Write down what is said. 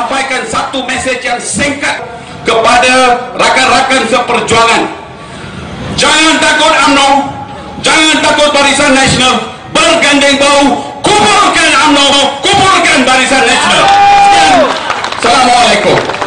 sampaikan satu mesej yang singkat kepada rakan-rakan seperjuangan. Jangan takut UMNO, jangan takut Barisan Nasional, bergandeng bau, kuburkan UMNO, kuburkan Barisan Nasional. Assalamualaikum.